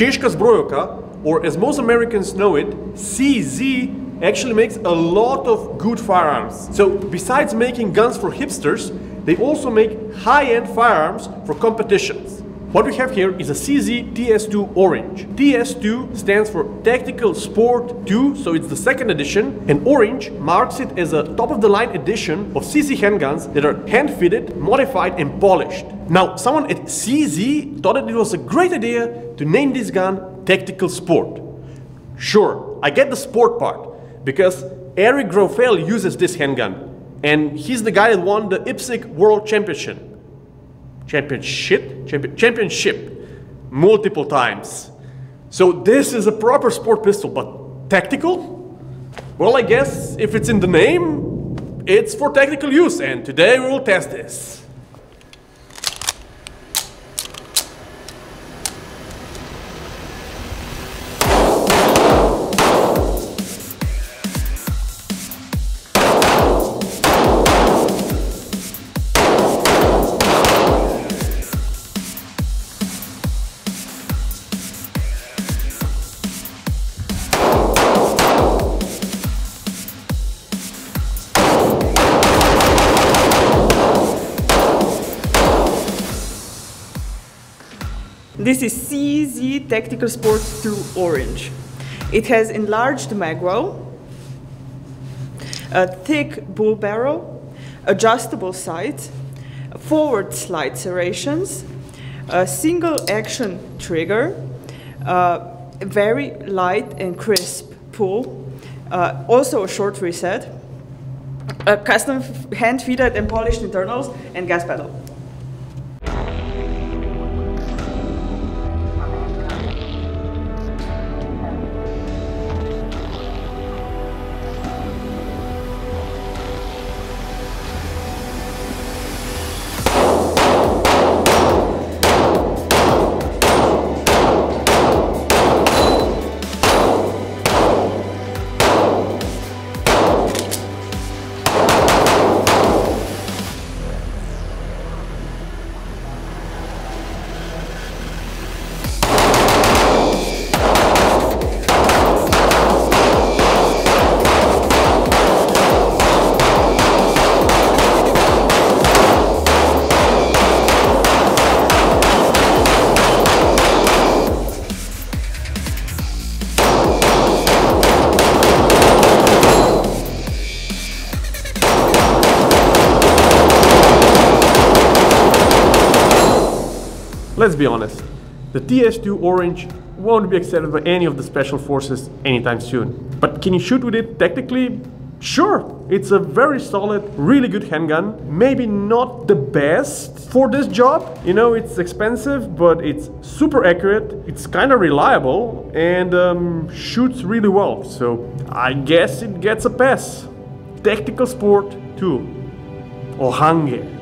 Česká zbrojovka, or as most Americans know it, CZ actually makes a lot of good firearms. So besides making guns for hipsters, they also make high-end firearms for competitions. What we have here is a CZ TS2 Orange. TS2 stands for Tactical Sport 2, so it's the second edition, and Orange marks it as a top-of-the-line edition of CZ handguns that are hand-fitted, modified and polished. Now, someone at CZ thought that it was a great idea to name this gun Tactical Sport. Sure, I get the sport part, because Eric Grauffel uses this handgun, and he's the guy that won the IPSC World Championship championship, champion, championship multiple times. So this is a proper sport pistol, but tactical? Well, I guess if it's in the name, it's for tactical use, and today we will test this. This is CZ Tactical Sports 2 Orange. It has enlarged magwell, a thick bull barrel, adjustable sights, forward slide serrations, a single action trigger, uh, very light and crisp pull, uh, also a short reset, a custom hand-fitted and polished internals, and gas pedal. Let's be honest, the TS2 Orange won't be accepted by any of the special forces anytime soon. But can you shoot with it tactically? Sure, it's a very solid, really good handgun. Maybe not the best for this job. You know, it's expensive, but it's super accurate. It's kind of reliable and um, shoots really well. So I guess it gets a pass. Tactical Sport 2. Ohange.